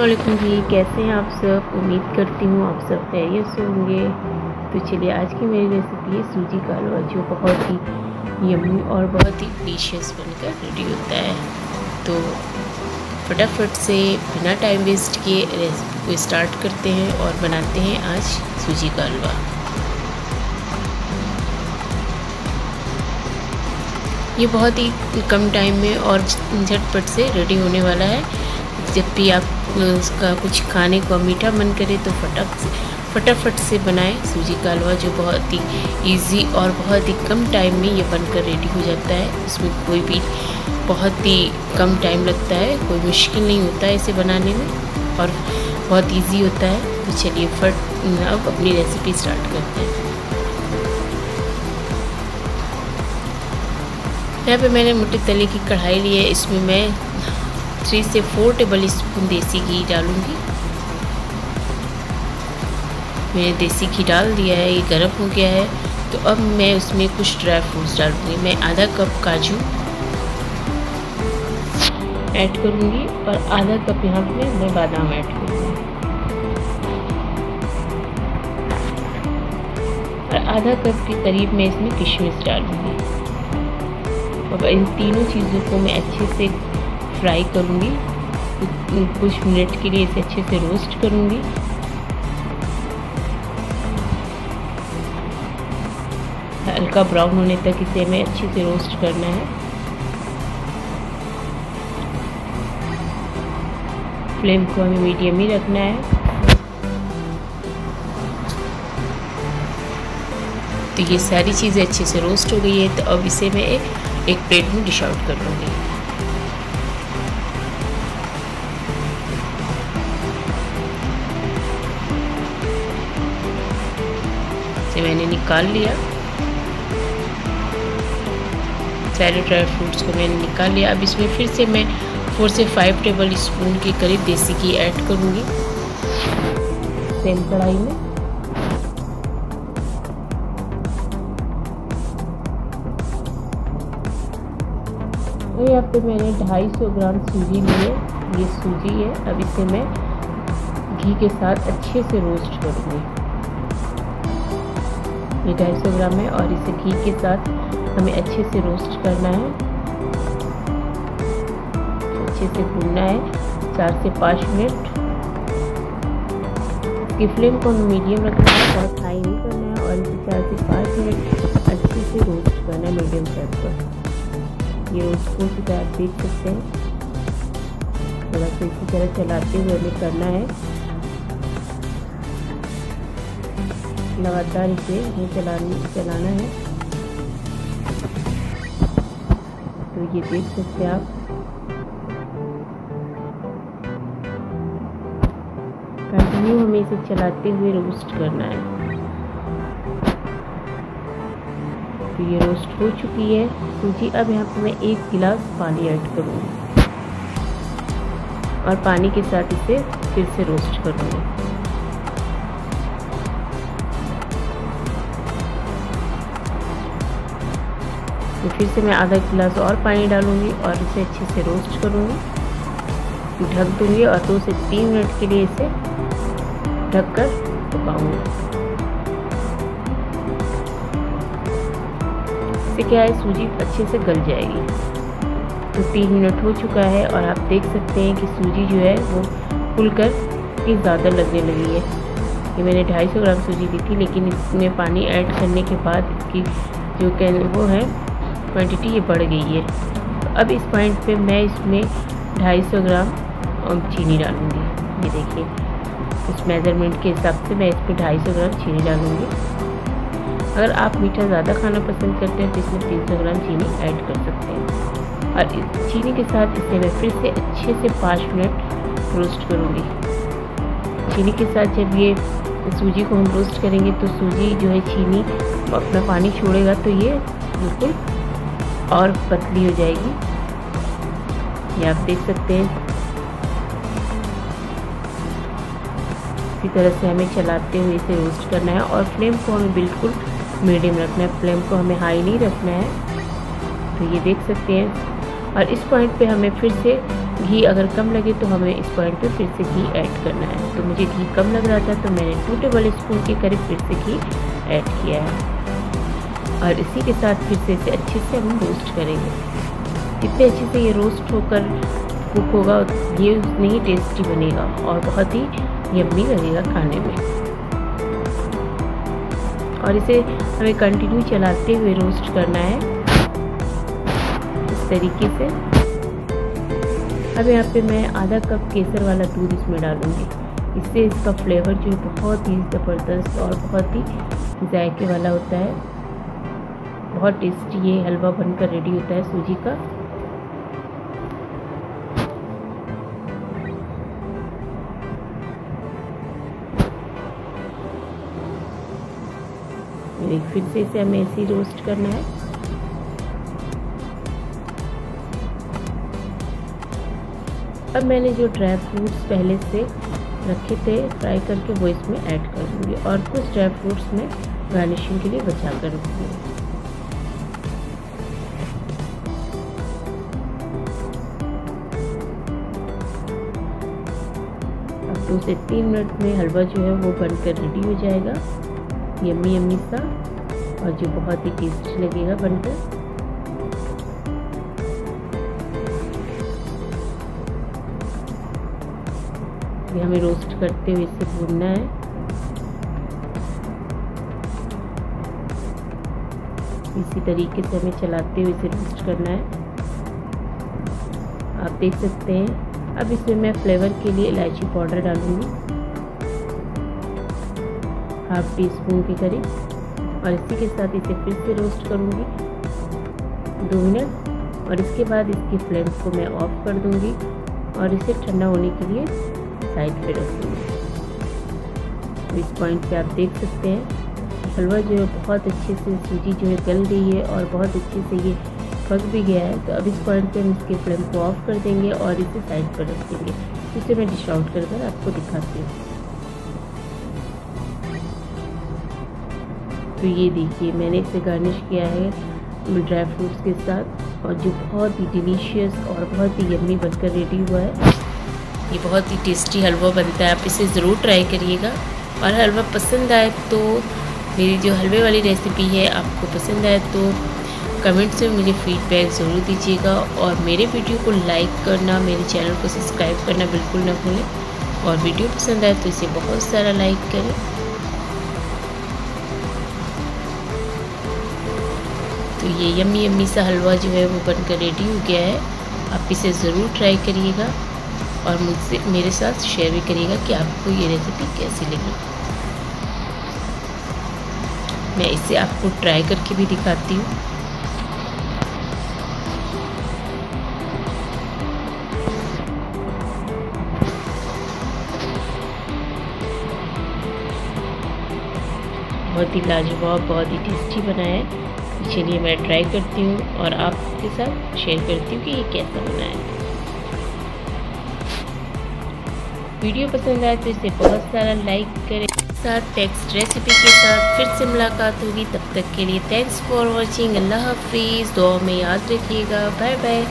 वालेकुम जी कैसे हैं आप सब उम्मीद करती हूँ आप सब खैरियत से होंगे। तो चलिए, आज की मेरी रेसिपी है सूजी का हलवा जो बहुत ही यम्मी और बहुत ही डिशियस बनकर रेडी होता है। तो फटाफट से बिना टाइम वेस्ट किए रेसिपी को स्टार्ट करते हैं और बनाते हैं आज सूजी का हलवा। ये बहुत ही कम टाइम में और झटपट से रेडी होने वाला है। जब भी आप उसका कुछ खाने को मीठा मन करे तो फटक से, फटाफट से बनाएँ। सूजी का हलवा जो बहुत ही इजी और बहुत ही कम टाइम में ये बनकर रेडी हो जाता है। इसमें कोई भी बहुत ही कम टाइम लगता है। कोई मुश्किल नहीं होता है इसे बनाने में और बहुत इजी होता है। तो चलिए फट, अब अपनी रेसिपी स्टार्ट करते हैं। यहाँ पे मैंने मोटे तले की कढ़ाई ली है। इसमें मैं थ्री से फोर टेबल स्पून देसी घी डालूँगी। मैंने देसी घी डाल दिया है, ये गर्म हो गया है। तो अब मैं उसमें कुछ ड्राई फ्रूट्स डालूँगी। मैं आधा कप काजू ऐड करूँगी और आधा कप यहाँ पे मैं बादाम ऐड करूँगी। और आधा कप के करीब मैं इसमें किशमिश डालूँगी। और इन तीनों चीज़ों को मैं अच्छे से फ्राई करूँगी। कुछ मिनट के लिए इसे अच्छे से रोस्ट करूँगी। हल्का ब्राउन होने तक इसे हमें अच्छे से रोस्ट करना है। फ्लेम को हमें मीडियम ही रखना है। तो ये सारी चीज़ें अच्छे से रोस्ट हो गई है। तो अब इसे मैं एक, प्लेट में डिश आउट कर लूँगी। निकाल लिया। सारे ड्राई फ्रूट्स को मैंने निकाल लिया। अब इसमें फिर से मैं फोर से फाइव टेबल स्पून के करीब देसी घी ऐड करूँगी। सेम कढ़ाई में। और यहाँ पे मैंने 250 ग्राम सूजी ली है ये सूजी है। अब इसे मैं घी के साथ अच्छे से रोस्ट करूँगी ये ढाई सौ ग्राम है और इसे घी के साथ हमें अच्छे से रोस्ट करना है। अच्छे से भूनना है, चार से पाँच मिनट। इसकी फ्लेम को मीडियम रखना है बहुत हाई नहीं करना है और इसे चार से पाँच मिनट अच्छे से रोस्ट करना है मीडियम फ्लेम पर। ये रोस्ट है, आप देख सकते हैं। थोड़ा सा इसी तरह चलाते हुए हमें करना है। लगातार इसे चलाने चलाना है। तो ये देख सकते हैं आप। कंटिन्यू हमें इसे चलाते हुए रोस्ट करना है। तो ये रोस्ट हो चुकी है। सूजी अब यहाँ पर मैं एक गिलास पानी ऐड करूँगी। और पानी के साथ इसे फिर से रोस्ट करूँगी। तो फिर से मैं आधा गिलास और पानी डालूँगी और इसे अच्छे से रोस्ट करूँगी। ढक दूँगी और दो से तीन मिनट के लिए इसे ढककर पकाऊँगी। इससे क्या है? सूजी अच्छे से गल जाएगी। तो तीन मिनट हो चुका है और आप देख सकते हैं कि सूजी जो है वो फुलकर की ज़्यादा लगने लगी है। ये मैंने 250 ग्राम सूजी दी थी, लेकिन इसमें पानी ऐड करने के बाद इसकी जो कैन वो है क्वांटिटी ये बढ़ गई है। तो अब इस पॉइंट पे मैं इसमें 250 ग्राम चीनी डालूँगी। ये देखिए, इस मेज़रमेंट के हिसाब से मैं इसमें 250 ग्राम चीनी डालूँगी। अगर आप मीठा ज़्यादा खाना पसंद करते हैं तो इसमें 300 ग्राम चीनी ऐड कर सकते हैं। और इस चीनी के साथ इसे मैं फिर से अच्छे से पाँच मिनट रोस्ट करूँगी। चीनी के साथ जब ये सूजी को हम रोस्ट करेंगे तो सूजी जो है चीनी अपना पानी छोड़ेगा तो ये बिल्कुल और पतली हो जाएगी। ये आप देख सकते हैं। इसी तरह से हमें चलाते हुए इसे रोस्ट करना है और फ्लेम को हमें बिल्कुल मीडियम रखना है। फ्लेम को हमें हाई नहीं रखना है। तो ये देख सकते हैं। और इस पॉइंट पे हमें फिर से घी अगर कम लगे तो हमें इस पॉइंट पे फिर से घी ऐड करना है। तो मुझे घी कम लग रहा था तो मैंने टू टेबल स्पून के करीब फिर से घी ऐड किया है। और इसी के साथ फिर से इसे अच्छे से हम रोस्ट करेंगे। जितने अच्छे से ये रोस्ट होकर कुक होगा, ये उतनी ही टेस्टी बनेगा और बहुत ही यम्मी लगेगा खाने में। और इसे हमें कंटिन्यू चलाते हुए रोस्ट करना है। इस तरीके से। अब यहाँ पे मैं आधा कप केसर वाला दूध इसमें डालूँगी। इससे इसका फ्लेवर जो बहुत ही ज़बरदस्त और बहुत ही जायके वाला होता है। बहुत टेस्टी ये हलवा बनकर रेडी होता है सूजी का। एक फिर से इसे हमें ऐसे रोस्ट करना है। अब मैंने जो ड्राई फ्रूट्स पहले से रखे थे फ्राई करके वो इसमें ऐड कर दूँगी और कुछ ड्राई फ्रूट्स में गार्निशिंग के लिए बचा कर रखूँगी। दो से तीन मिनट में हलवा जो है वो बनकर रेडी हो जाएगा। यम्मी यम्मी सा, और जो बहुत ही टेस्टी लगेगा बनकर। ये हमें रोस्ट करते हुए इसे भूनना है। इसी तरीके से हमें चलाते हुए इसे रोस्ट करना है। आप देख सकते हैं अब इसमें मैं फ्लेवर के लिए इलायची पाउडर डालूँगी। हाफ़ टी स्पून के करीब। और इसी के साथ इसे फिर से रोस्ट करूँगी। दो मिनट। और इसके बाद इसकी फ्लेम को मैं ऑफ़ कर दूँगी। और इसे ठंडा होने के लिए साइड पे रख दूँगी। इस पॉइंट पे आप देख सकते हैं। हलवा जो है बहुत अच्छे से सूजी जो है गल गई है और बहुत अच्छे से ये पक भी गया है तो अब इस पॉइंट पे हम इसके फ्लेम को ऑफ़ कर देंगे और इसे साइड पर रख देंगे। इसे मैं डिश आउट कर कर आपको दिखाती हूँ। तो ये देखिए, मैंने इसे गार्निश किया है ड्राई फ्रूट्स के साथ और जो बहुत ही डिलीशियस और बहुत ही यम्मी बनकर रेडी हुआ है। ये बहुत ही टेस्टी हलवा बनता है, आप इसे ज़रूर ट्राई करिएगा। और हलवा पसंद आए तो मेरी जो हलवे वाली रेसिपी है, आपको पसंद आए तो कमेंट्स में मुझे फीडबैक ज़रूर दीजिएगा और मेरे वीडियो को लाइक करना, मेरे चैनल को सब्सक्राइब करना बिल्कुल ना भूलें। और वीडियो पसंद आए तो इसे बहुत सारा लाइक करें। तो ये यम्मी यम्मी सा हलवा जो है वो बनकर रेडी हो गया है। आप इसे ज़रूर ट्राई करिएगा और मुझसे, मेरे साथ शेयर भी करिएगा कि आपको ये रेसिपी कैसी लगी। मैं इसे आपको ट्राई करके भी दिखाती हूँ। बहुत ही लाजवाब, बहुत ही टेस्टी बना है। चलिए मैं ट्राई करती हूँ और आपके साथ शेयर करती हूँ कि ये कैसा बना है। वीडियो पसंद आए तो इसे बहुत सारा लाइक करें। साथ टेक्स्ट रेसिपी के साथ फिर से मुलाकात होगी। तब तक के लिए थैंक्स फॉर वॉचिंग अल्लाह हाफिज़। दुआ में याद रखिएगा। Bye bye